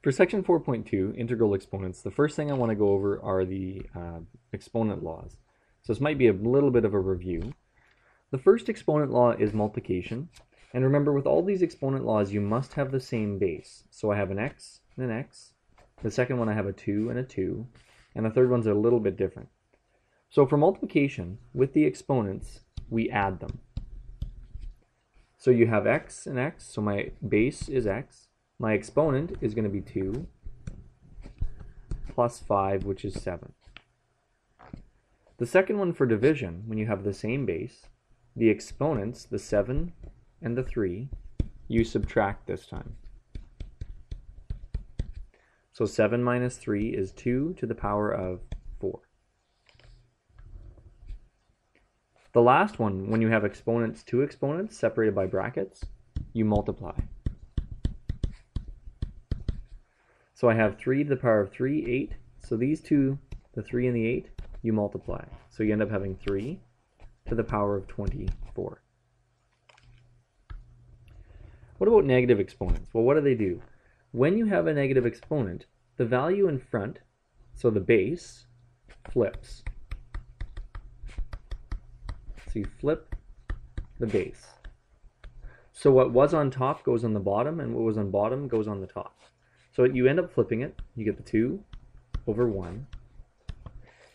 For section 4.2, integral exponents, the first thing I want to go over are the uh, exponent laws. So this might be a little bit of a review. The first exponent law is multiplication. And remember, with all these exponent laws, you must have the same base. So I have an x and an x. The second one I have a 2 and a 2. And the third one's a little bit different. So for multiplication, with the exponents, we add them. So you have x and x, so my base is x. My exponent is going to be 2 plus 5, which is 7. The second one for division, when you have the same base, the exponents, the 7 and the 3, you subtract this time. So 7 minus 3 is 2 to the power of 4. The last one, when you have exponents, two exponents separated by brackets, you multiply. So I have 3 to the power of 3, 8. So these two, the 3 and the 8, you multiply. So you end up having 3 to the power of 24. What about negative exponents? Well, what do they do? When you have a negative exponent, the value in front, so the base, flips. So you flip the base. So what was on top goes on the bottom, and what was on bottom goes on the top. So you end up flipping it. You get the 2 over 1.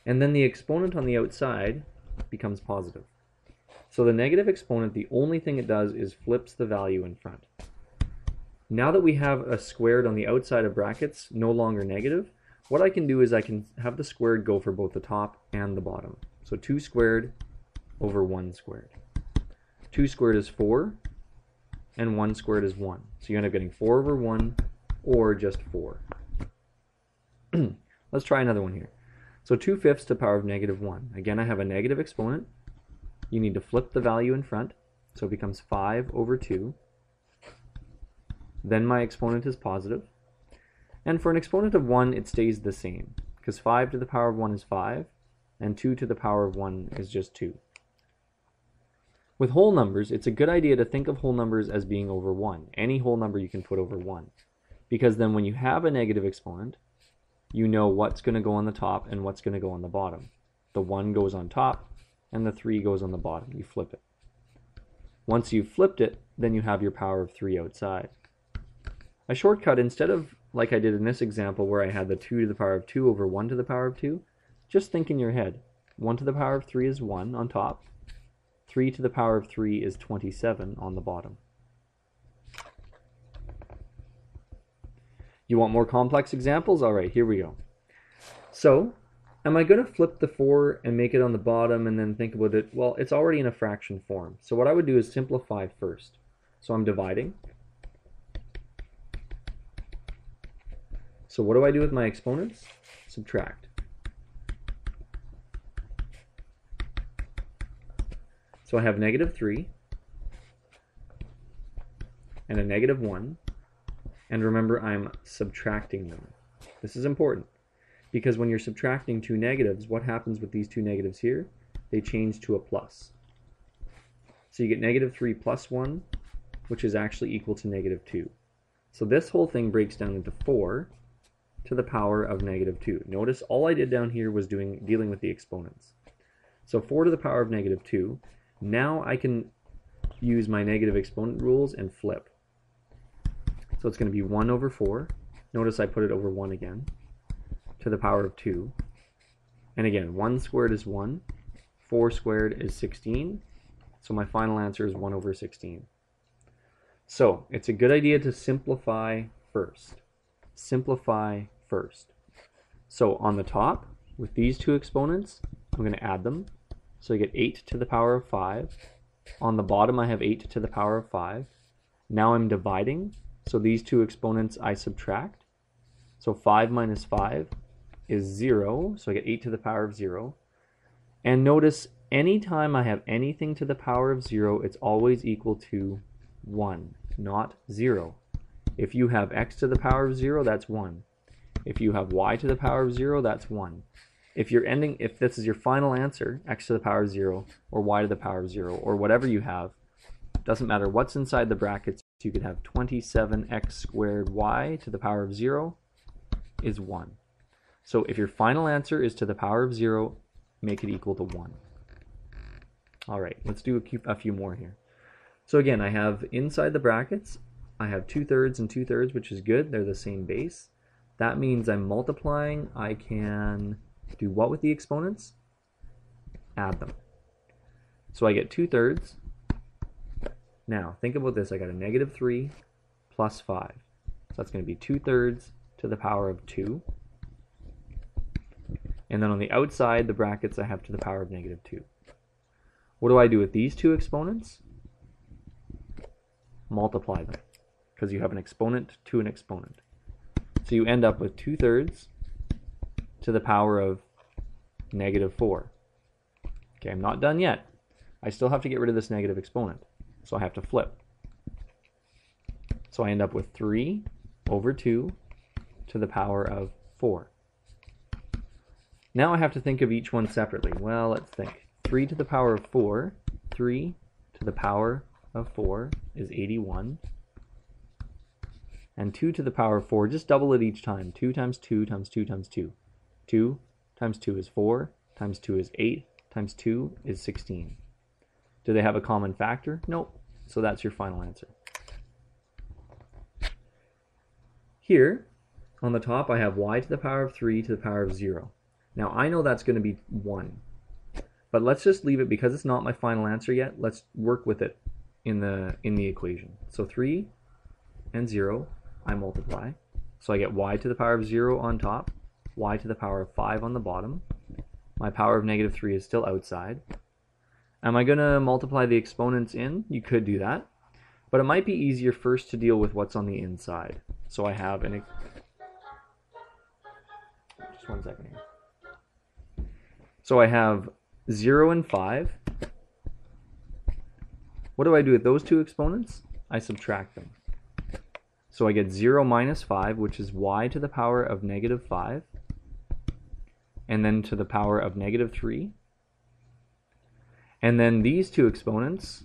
And then the exponent on the outside becomes positive. So the negative exponent, the only thing it does is flips the value in front. Now that we have a squared on the outside of brackets, no longer negative, what I can do is I can have the squared go for both the top and the bottom. So 2 squared over 1 squared. 2 squared is 4, and 1 squared is 1. So you end up getting 4 over 1 or just 4. Let's try another one here. So 2 fifths to the power of negative 1. Again, I have a negative exponent. You need to flip the value in front. So it becomes 5 over 2. Then my exponent is positive. And for an exponent of 1, it stays the same. Because 5 to the power of 1 is 5, and 2 to the power of 1 is just 2. With whole numbers, it's a good idea to think of whole numbers as being over 1. Any whole number you can put over 1 because then when you have a negative exponent, you know what's going to go on the top and what's going to go on the bottom. The 1 goes on top and the 3 goes on the bottom. You flip it. Once you've flipped it, then you have your power of 3 outside. A shortcut, instead of like I did in this example where I had the 2 to the power of 2 over 1 to the power of 2, just think in your head. 1 to the power of 3 is 1 on top. 3 to the power of 3 is 27 on the bottom. You want more complex examples? All right, here we go. So, am I going to flip the 4 and make it on the bottom and then think about it? Well, it's already in a fraction form. So what I would do is simplify first. So I'm dividing. So what do I do with my exponents? Subtract. So I have negative 3 and a negative 1 and remember, I'm subtracting them. This is important because when you're subtracting two negatives, what happens with these two negatives here? They change to a plus. So you get negative 3 plus 1, which is actually equal to negative 2. So this whole thing breaks down into 4 to the power of negative 2. Notice all I did down here was doing dealing with the exponents. So 4 to the power of negative 2. Now I can use my negative exponent rules and flip. So it's going to be 1 over 4. Notice I put it over 1 again to the power of 2. And again, 1 squared is 1. 4 squared is 16. So my final answer is 1 over 16. So it's a good idea to simplify first. Simplify first. So on the top, with these two exponents, I'm going to add them. So I get 8 to the power of 5. On the bottom, I have 8 to the power of 5. Now I'm dividing. So these two exponents I subtract. So 5 minus 5 is 0. So I get 8 to the power of 0. And notice anytime I have anything to the power of 0, it's always equal to 1, not 0. If you have x to the power of 0, that's 1. If you have y to the power of 0, that's 1. If you're ending, if this is your final answer, x to the power of 0, or y to the power of 0, or whatever you have, doesn't matter what's inside the brackets, So you could have 27x squared y to the power of 0 is 1. So if your final answer is to the power of 0, make it equal to 1. All right, let's do a few, more here. So again, I have inside the brackets, I have 2 thirds and 2 thirds, which is good. They're the same base. That means I'm multiplying. I can do what with the exponents? Add them. So I get 2 thirds. Now, think about this. I got a negative 3 plus 5. So that's going to be 2 thirds to the power of 2. And then on the outside, the brackets I have to the power of negative 2. What do I do with these two exponents? Multiply them, because you have an exponent to an exponent. So you end up with 2 thirds to the power of negative 4. Okay, I'm not done yet. I still have to get rid of this negative exponent. So I have to flip. So I end up with 3 over 2 to the power of 4. Now I have to think of each one separately. Well, let's think. 3 to the power of 4, 3 to the power of 4 is 81 and 2 to the power of 4, just double it each time. 2 times 2 times 2 times 2. 2 times 2 is 4, times 2 is 8, times 2 is 16. Do they have a common factor? Nope. So that's your final answer. Here, on the top, I have y to the power of 3 to the power of 0. Now, I know that's going to be 1. But let's just leave it, because it's not my final answer yet, let's work with it in the, in the equation. So 3 and 0 I multiply. So I get y to the power of 0 on top, y to the power of 5 on the bottom. My power of negative 3 is still outside. Am I going to multiply the exponents in? You could do that. But it might be easier first to deal with what's on the inside. So I have an... Just one second here. So I have 0 and 5. What do I do with those two exponents? I subtract them. So I get 0 minus 5, which is y to the power of negative 5, and then to the power of negative 3. And then these two exponents,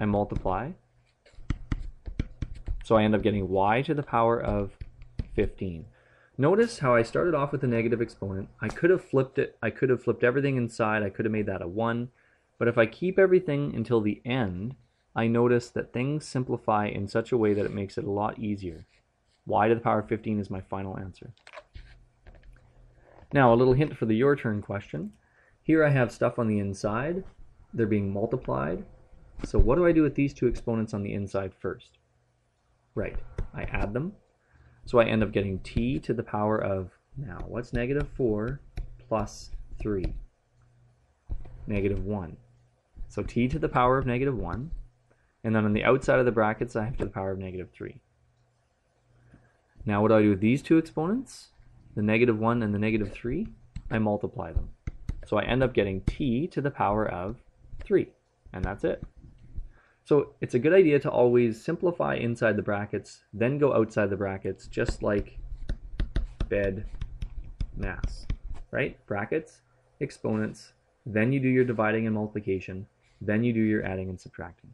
I multiply. So I end up getting y to the power of 15. Notice how I started off with a negative exponent. I could have flipped it. I could have flipped everything inside. I could have made that a 1. But if I keep everything until the end, I notice that things simplify in such a way that it makes it a lot easier. y to the power of 15 is my final answer. Now, a little hint for the your turn question. Here I have stuff on the inside. They're being multiplied. So what do I do with these two exponents on the inside first? Right, I add them. So I end up getting t to the power of, now, what's negative 4 plus 3? Negative 1. So t to the power of negative 1 and then on the outside of the brackets, I have to the power of negative 3. Now what do I do with these two exponents? The negative 1 and the negative 3? I multiply them. So I end up getting t to the power of 3. And that's it. So it's a good idea to always simplify inside the brackets, then go outside the brackets, just like bed mass, right? Brackets, exponents, then you do your dividing and multiplication, then you do your adding and subtracting.